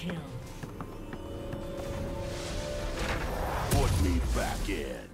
Kill. Put me back in.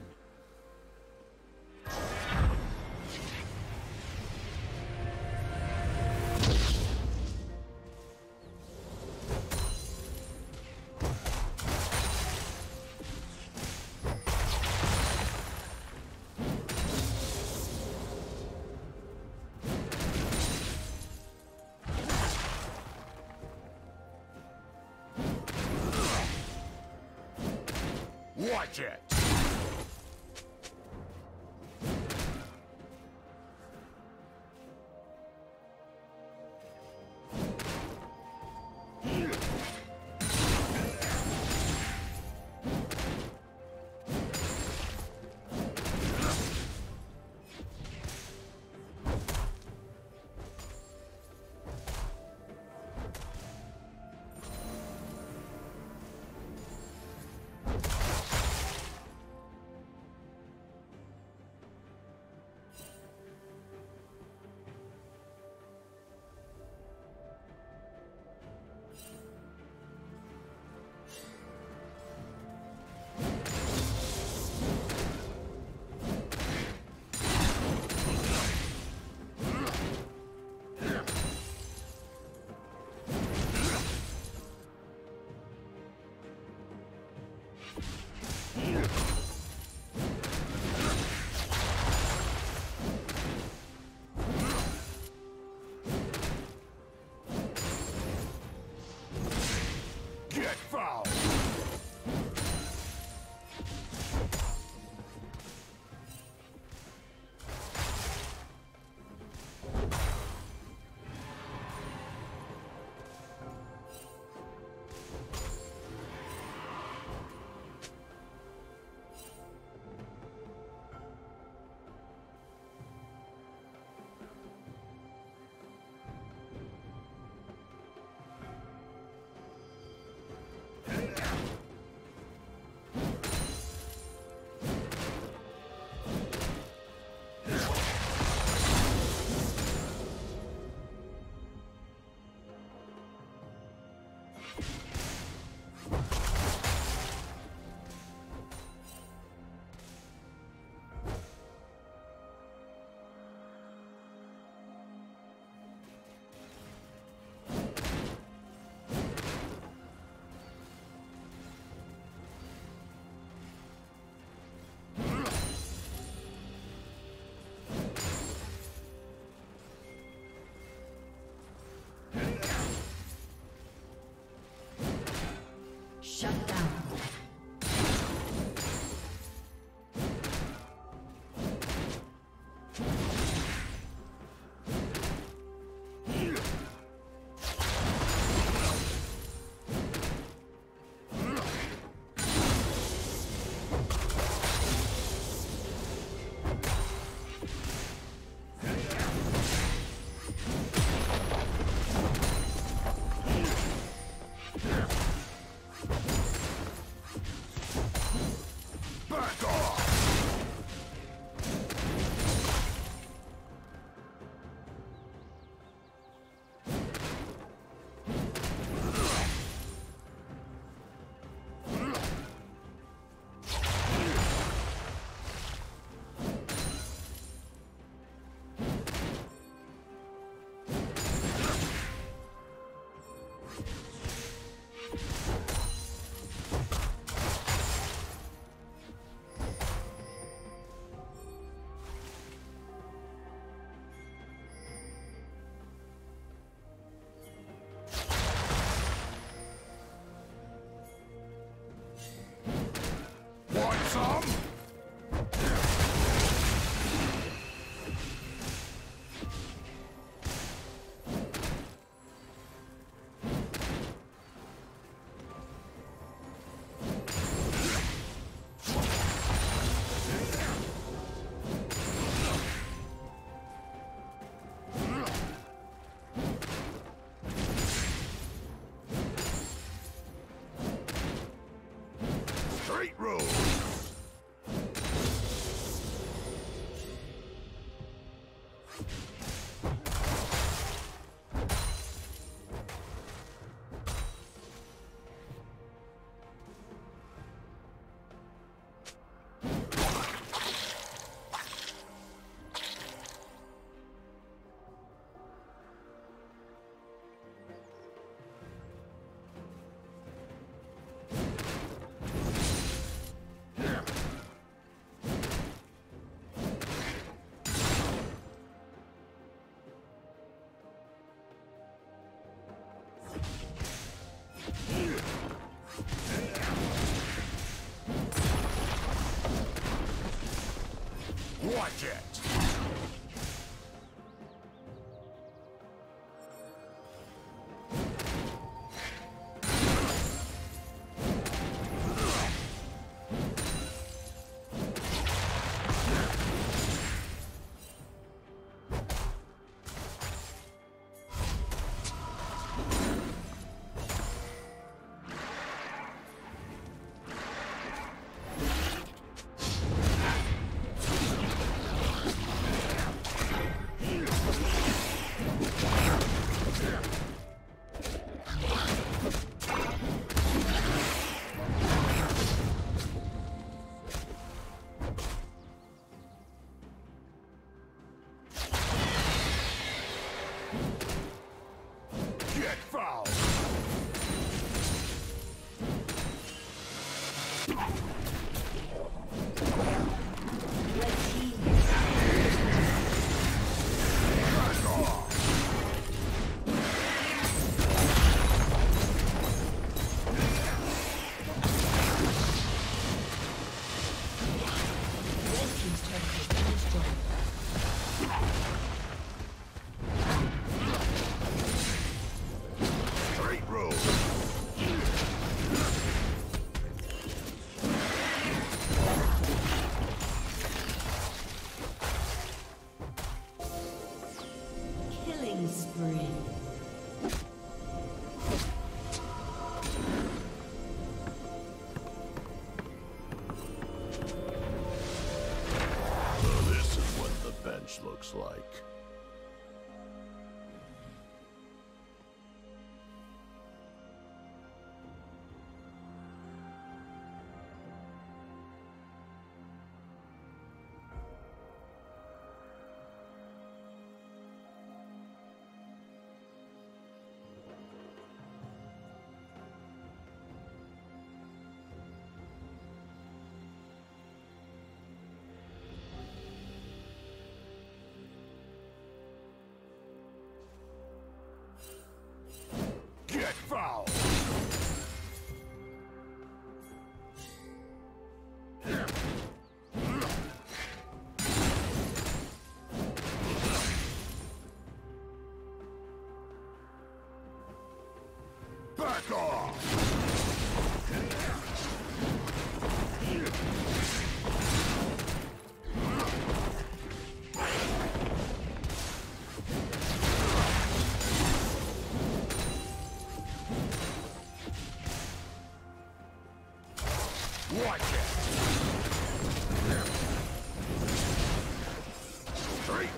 Watch it!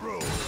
Road!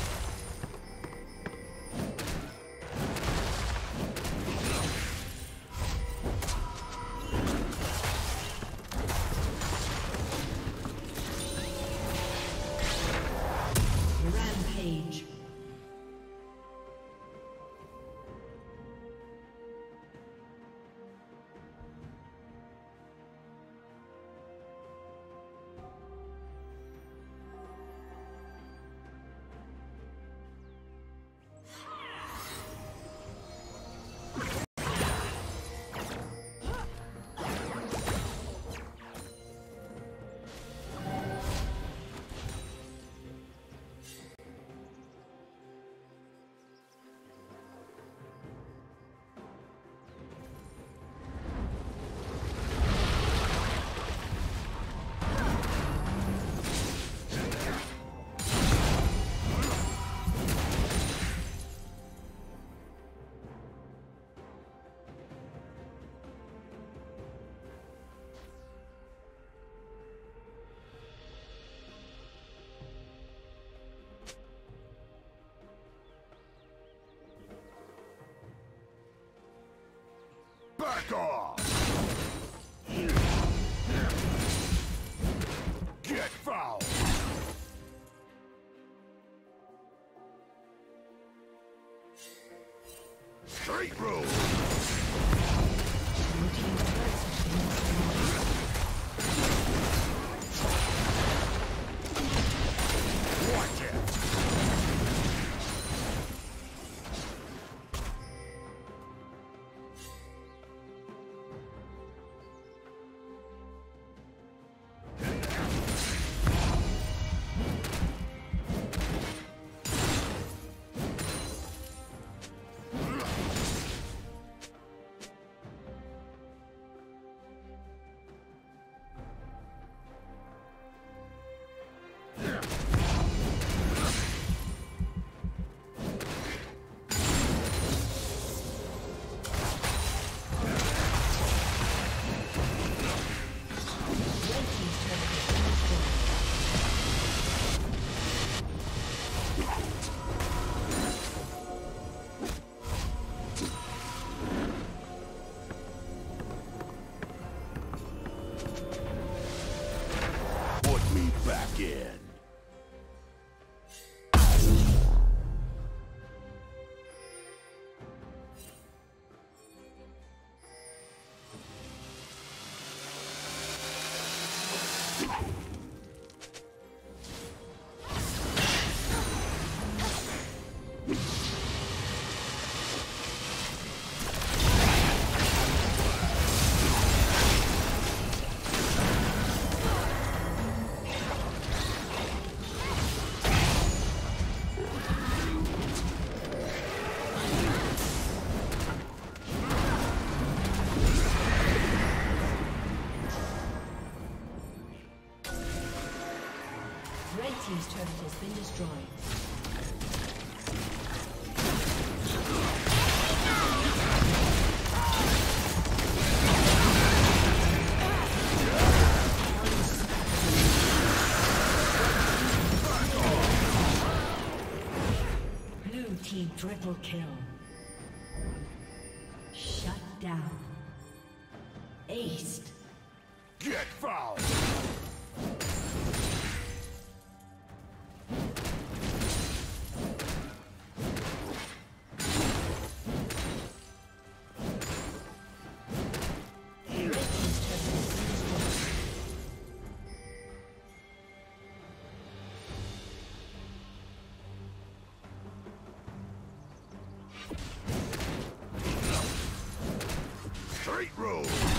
Triple kill. Straight road!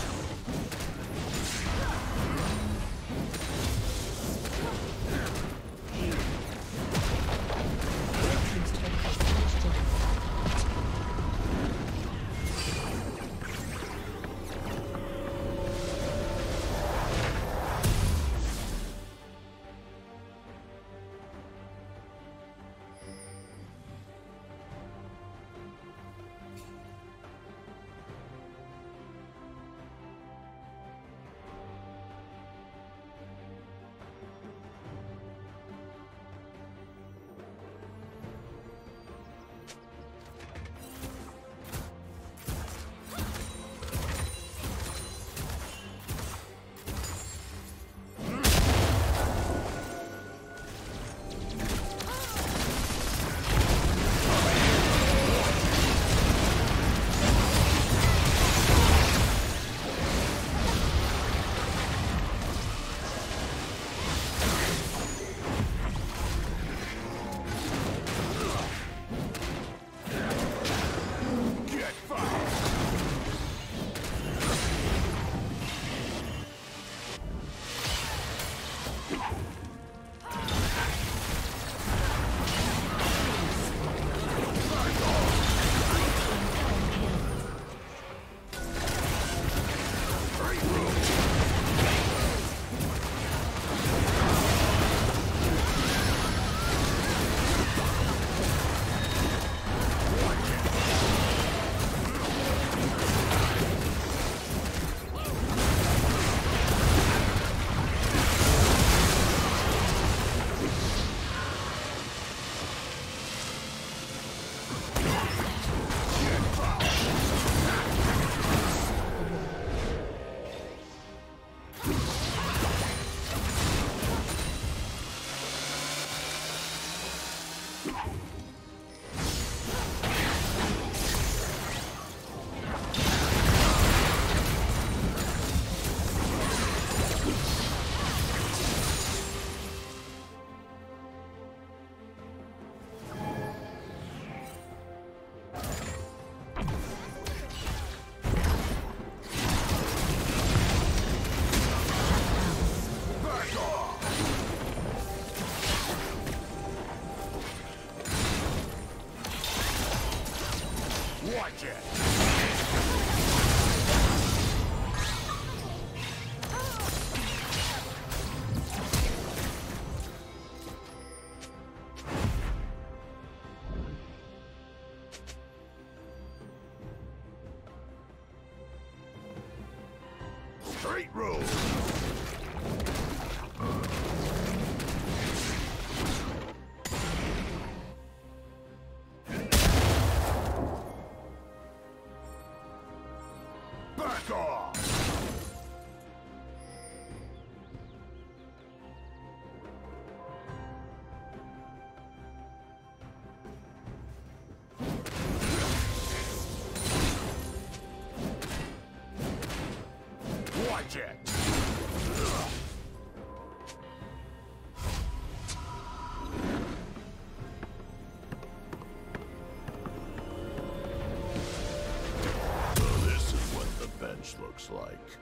Watch like.